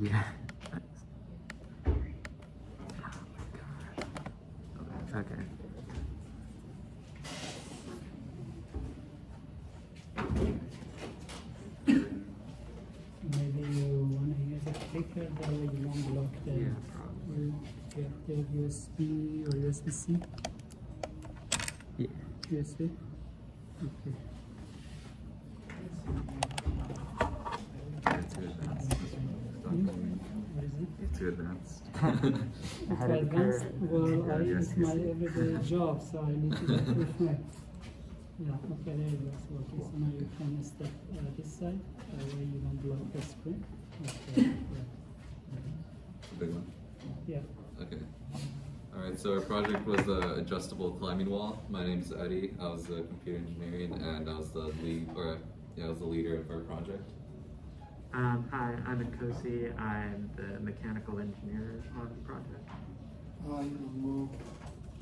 Yeah. Oh. Okay. Maybe you want to use a clicker that way you won't block the Yeah, probably. get the USB or USB-C. Yeah. USB. Okay. It's too advanced. Hmm? What is it? It's too advanced. For advanced, well, I, Yeah, it's my USB-C. everyday job, so I need to get with my. Yeah, okay, there you go. So, okay, so now you can step uh, this side, that way you don't block the screen. Okay, yeah. Big one. Yeah. Okay. All right. So our project was the adjustable climbing wall. My name's Eddie. I was the computer engineering, and I was the lead, or yeah, I was the leader of our project. Um, hi, I'm Nkosi. I'm the mechanical engineer on the project. Hi, I'm Mo.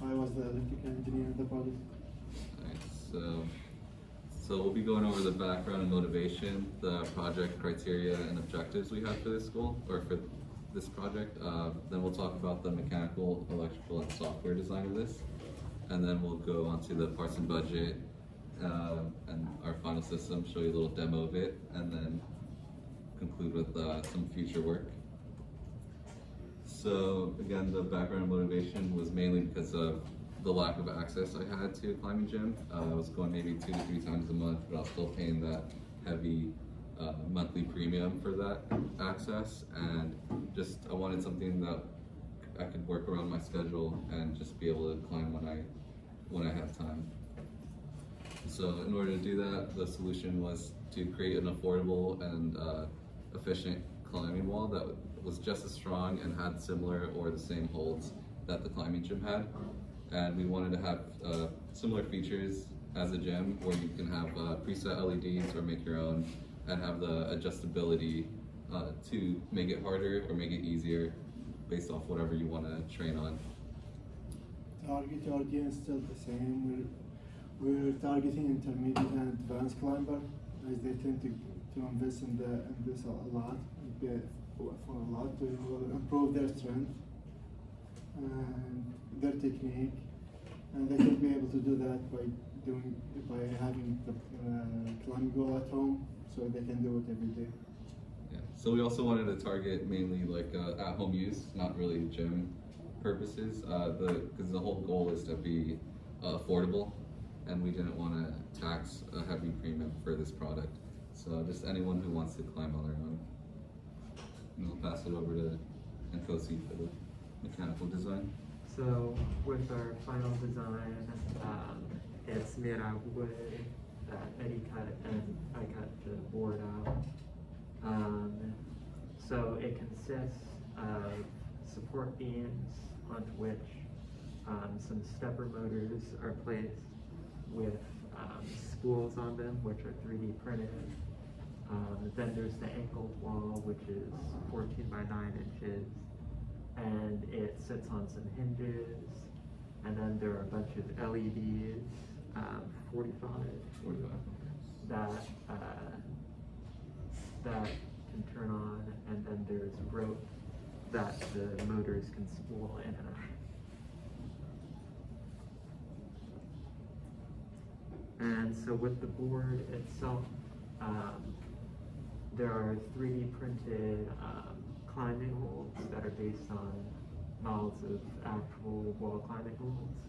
I was the electrical engineer of the project. Alright, so so we'll be going over the background and motivation, the project criteria and objectives we have for this school or for this project. Uh, then we'll talk about the mechanical, electrical, and software design of this, and then we'll go on to the parts and budget uh, and our final system. Show you a little demo of it, and then conclude with uh, some future work. So again, the background motivation was mainly because of the lack of access I had to a climbing gym. Uh, I was going maybe two to three times a month, but I was still paying that heavy uh, monthly premium for that access. And just I wanted something that I could work around my schedule and just be able to climb when I when I have time. So in order to do that, the solution was to create an affordable and uh, efficient climbing wall that was just as strong and had similar or the same holds that the climbing gym had. And we wanted to have uh, similar features as a gym where you can have uh, preset LEDs or make your own and have the adjustability uh, to make it harder or make it easier based off whatever you want to train on. Target audience still the same. We're, we're targeting intermediate and advanced climber as they tend to, to invest in, the, in this a lot, for, a lot to improve their strength and their technique. And they should be able to do that by doing by having the uh, climbing wall at home, so they can do it every day. Yeah. So we also wanted to target mainly like uh, at-home use, not really gym purposes. Uh, the because the whole goal is to be affordable, and we didn't want to tax a heavy premium for this product. So just anyone who wants to climb on their own. And I'll pass it over to Nkosi for the mechanical design. So with our final design, um, it's made out of wood that Eddie cut and I cut the board out. Um, so it consists of support beams onto which um, some stepper motors are placed with um, spools on them, which are 3D printed. Um, then there's the angled wall, which is 14 by 9 inches, and it sits on some hinges. And then there are a bunch of LEDs, um, 45, 45. that uh, that can turn on, and then there's rope that the motors can spool in and out. And so with the board itself, um, there are 3D printed um, climbing holds that are based on models of actual wall climbing holds.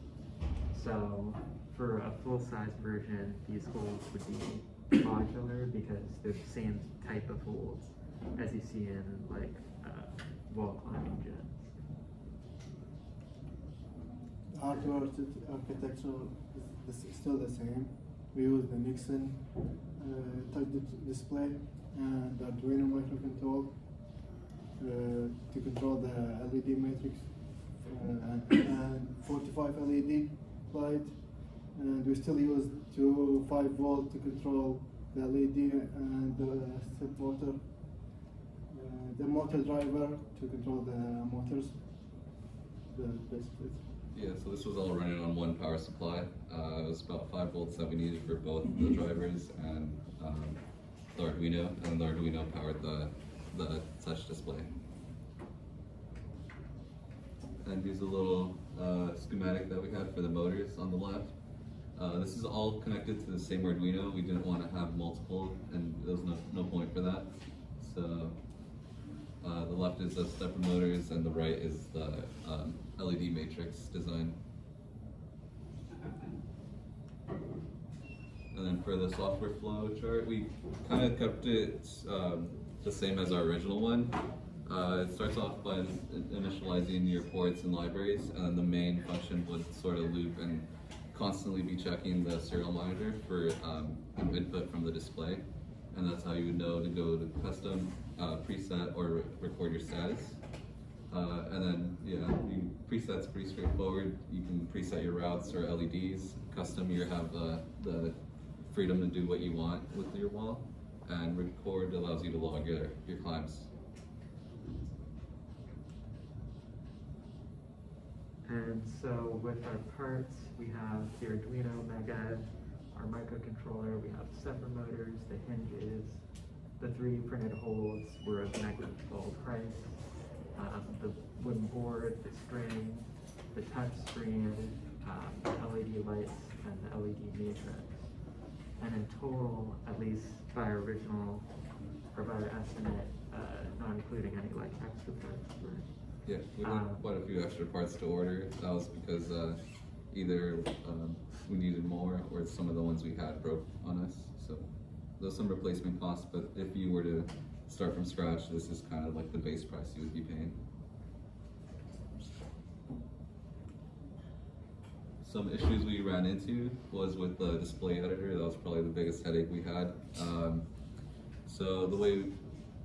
So for a full-size version, these holds would be modular because they're the same type of holds as you see in like uh, wall climbing gyms. Architecture is the still the same. We use the Nextion uh, touch display and Arduino microcontroller uh, to control the LED matrix uh, and, and 45 LED light. And we still use two 5 volt to control the LED and the step motor. Uh, the motor driver to control the motors. The basically. Yeah, so this was all running on one power supply. Uh, it was about 5 volts that we needed for both the drivers and um, the Arduino, and the Arduino powered the the touch display. And here's a little uh, schematic that we had for the motors on the left. Uh, this is all connected to the same Arduino. We didn't want to have multiple, and there was no, no point for that. So uh, the left is the stepper motors, and the right is the um, LED matrix design. And then for the software flow chart, we kind of kept it um, the same as our original one. Uh, it starts off by initializing your ports and libraries, and then the main function would sort of loop and constantly be checking the serial monitor for um, input from the display. And that's how you would know to go to custom, uh, preset, or re record your status. Uh, and then, yeah, you, preset's pretty straightforward. You can preset your routes or LEDs. Custom, you have uh, the freedom to do what you want with your wall. And record allows you to log your, your climbs. And so with our parts, we have the Arduino Mega, our microcontroller, we have stepper motors, the hinges, the three printed holes were of negligible price, um, the wooden board, the string, the touch screen, um, the LED lights, and the LED matrix. And in total, at least by our original, or by our estimate, uh, not including any like extra parts, were Yeah, we had Um, quite a few extra parts to order. That was because uh, either um, we needed more or some of the ones we had broke on us. So there's some replacement costs, but if you were to start from scratch, this is kind of like the base price you would be paying. Some issues we ran into was with the display editor. That was probably the biggest headache we had. Um, so the way,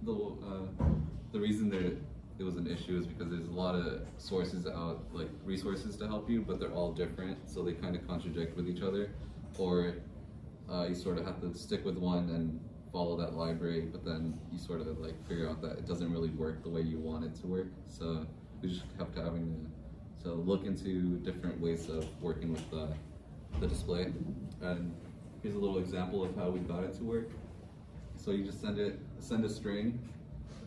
the uh, the reason that it was an issue is because there's a lot of sources out, like resources to help you, but they're all different, so they kind of contradict with each other, or uh, you sort of have to stick with one and follow that library, but then you sort of like figure out that it doesn't really work the way you want it to work. So we just kept having to so look into different ways of working with the, the display. And here's a little example of how we got it to work. So you just send it, send a string.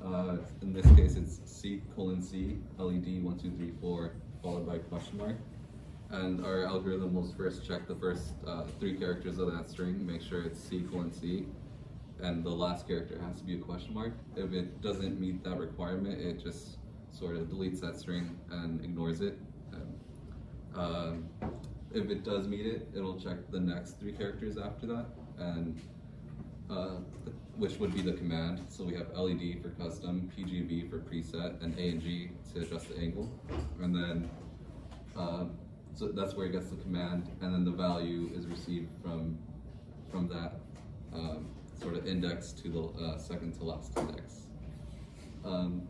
Uh, in this case, it's C colon C LED one two three four followed by question mark. And our algorithm will first check the first uh, three characters of that string, make sure it's C colon C, and the last character has to be a question mark. If it doesn't meet that requirement, it just sort of deletes that string and ignores it. Um, if it does meet it, it'll check the next three characters after that, and uh, which would be the command. So we have LED for custom, PGB for preset, and A and G to adjust the angle, and then uh, so that's where it gets the command, and then the value is received from from that um, sort of index to the uh, second to last index. Um,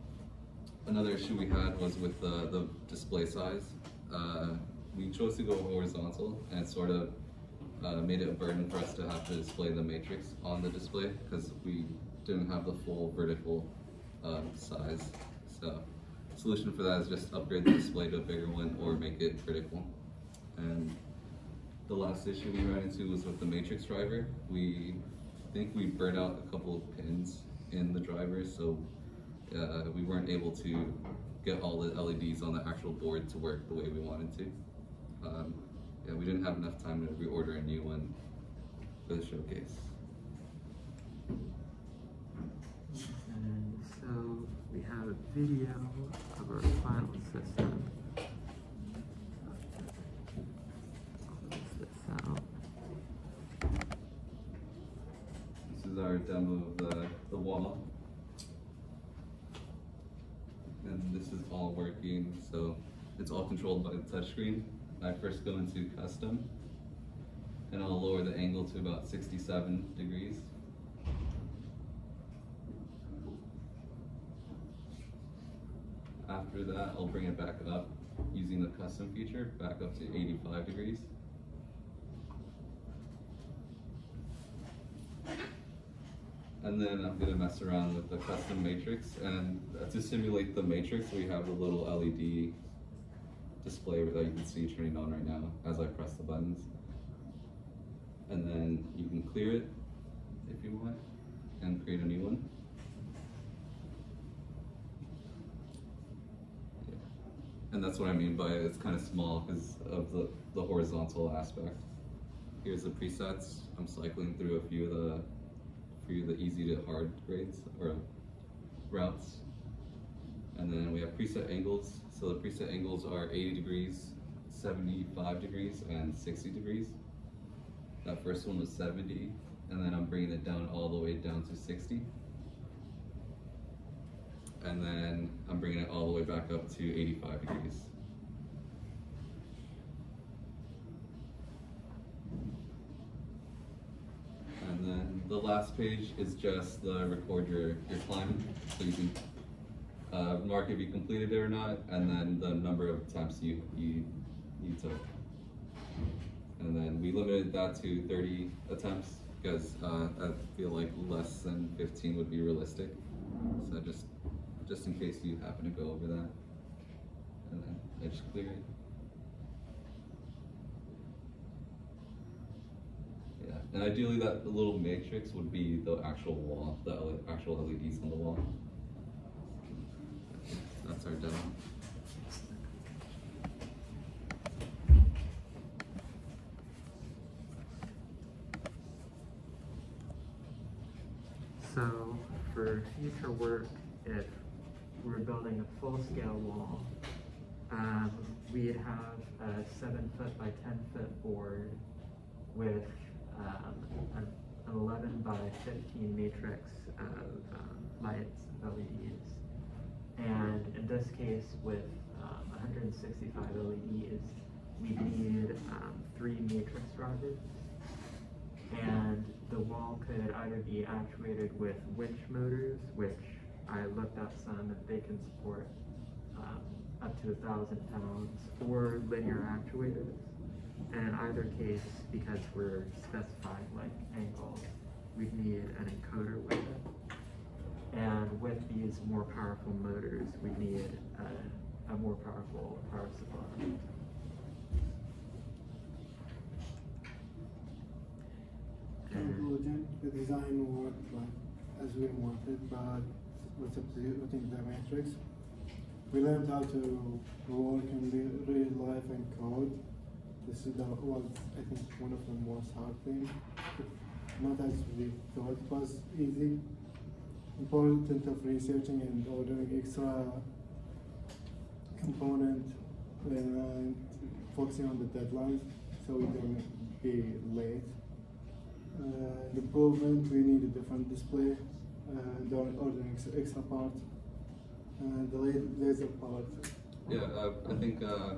another issue we had was with the, the display size. Uh, we chose to go horizontal and sort of uh, made it a burden for us to have to display the matrix on the display because we didn't have the full vertical um, size. So solution for that is just upgrade the display to a bigger one or make it vertical. And the last issue we ran into was with the matrix driver. We think we burned out a couple of pins in the driver, so uh, we weren't able to get all the LEDs on the actual board to work the way we wanted to. Um, yeah, we didn't have enough time to reorder a new one for the showcase. And so we have a video of our final system. Close this out. This is our demo of the, the wall. And this is all working, so it's all controlled by the touchscreen. I first go into custom, and I'll lower the angle to about 67 degrees. After that, I'll bring it back up using the custom feature, back up to 85 degrees. and then I'm gonna mess around with the custom matrix. And to simulate the matrix, we have a little LED display that you can see turning on right now as I press the buttons. And then you can clear it if you want and create a new one. And that's what I mean by it's kind of small because of the, the horizontal aspect. Here's the presets. I'm cycling through a few of the few of the easy to hard grades or routes. And then we have preset angles. So the preset angles are 80 degrees, 75 degrees, and 60 degrees. That first one was 70, and then I'm bringing it down all the way down to 60. And then I'm bringing it all the way back up to 85 degrees. And then the last page is just the record your, your climb. So you can uh, mark if you completed it or not, and then the number of times you, you, you took. And then we limited that to 30 attempts because uh, I feel like less than 15 would be realistic. So just just in case you happen to go over that. And then I just clear it. Yeah, and ideally that little matrix would be the actual wall, the actual LEDs on the wall. That's our demo. So for future work, if we're building a full-scale wall, um, we'd have a seven foot by ten foot board with um, an eleven by fifteen matrix of um, lights, LEDs. And in this case, with um, 165 LEDs, we need um, three matrix drivers. And the wall could either be actuated with winch motors, which I looked up some, and they can support um, up to a thousand pounds, or linear actuators. And in either case, because we're specifying like angles, we'd need an encoder with it. And with these more powerful motors, we need a, a more powerful power supply. conclusion, the design worked like as we wanted, but with substituting the matrix, we learned how to work in real life and code. This is the, was, I think, one of the most hard things. Not as we thought it was easy. Important of researching and ordering extra component and focusing on the deadlines so we don't be late. Uh, improvement, we need a different display, and uh, ordering ex- extra parts, and the laser part. Yeah, uh, I think uh,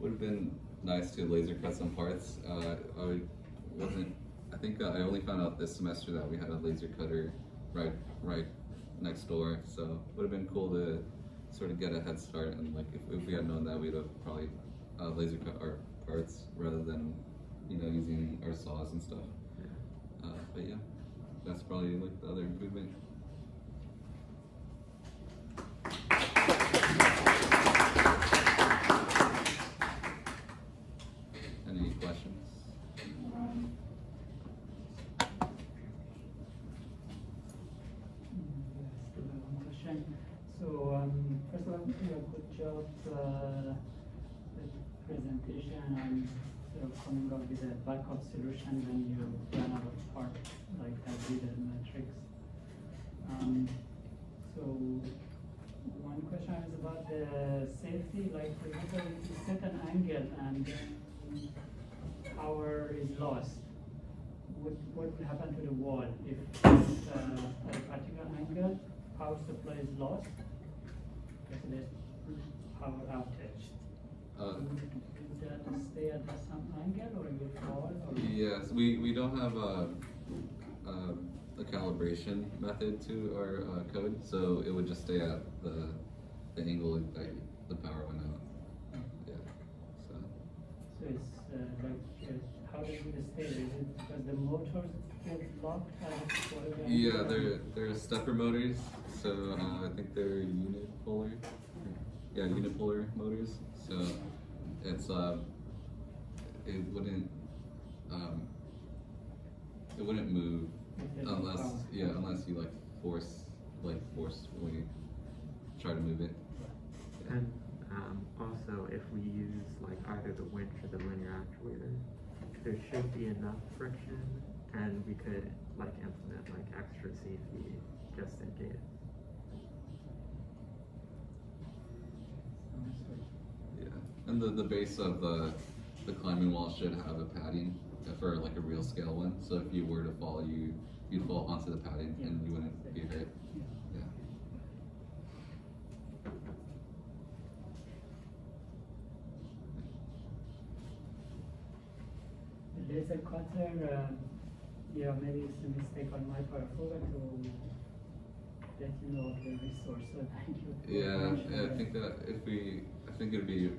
would have been nice to laser cut some parts. Uh, I wasn't. I think uh, I only found out this semester that we had a laser cutter right right next door. So it would have been cool to sort of get a head start. And like if, if we had known that, we'd have probably uh, laser cut our parts rather than you know using our saws and stuff. Uh, but yeah, that's probably like the other improvement. Any questions? Yes, I have one question. So, um, first of all, you do a good job, uh, with presentation and coming up with a backup solution when you run out of part, like that the matrix. Um, so, one question is about the safety, like for example, if you set an angle and power is lost, what, what will happen to the wall if uh, at a particular angle, power supply is lost? There's power outage. Uh, stay at some angle or fall or? Yes, we, we don't have a, a, a calibration method to our uh, code, so it would just stay at the, the angle that the power went out. Yeah, so. So it's uh, like, uh, how does it stay? Is it because the motors get locked? Yeah, they're, they're stepper motors, so uh, I think they're unipolar. Yeah, unipolar motors, so it's, uh, it wouldn't, um, it wouldn't move If there's no unless, yeah, unless you like force, like forcefully try to move it. And um, also if we use like either the winch or the linear actuator, there should be enough friction and we could like implement like extra safety just in case. Yeah, and the, the base of the, the climbing wall should have a padding for like a real scale one, so if you were to fall, you, you'd fall onto the padding and you wouldn't be hurt, Yeah. yeah. The laser cutter, um, yeah, maybe it's a mistake on my part. I forgot to let you know of the resource, so thank you. Yeah, yeah, I think that if we, I think it'd be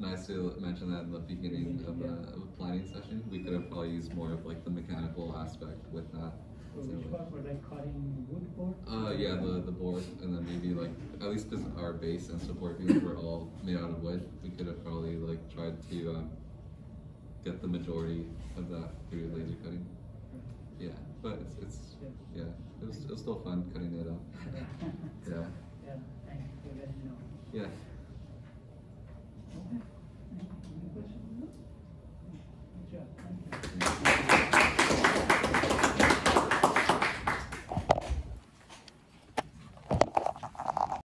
nice to mention that in the beginning of the, of the planning session. We could have probably used more of like the mechanical aspect with that. So which one, were they cutting wood board? Uh, yeah, the, the board, and then maybe like, at least because our base and support beams were all made out of wood, we could have probably like tried to, um, get the majority of that through laser cutting. Yeah, but it's, it's, yeah, it was, it was still fun cutting it up. Yeah, Yeah, thank you for letting know. yeah,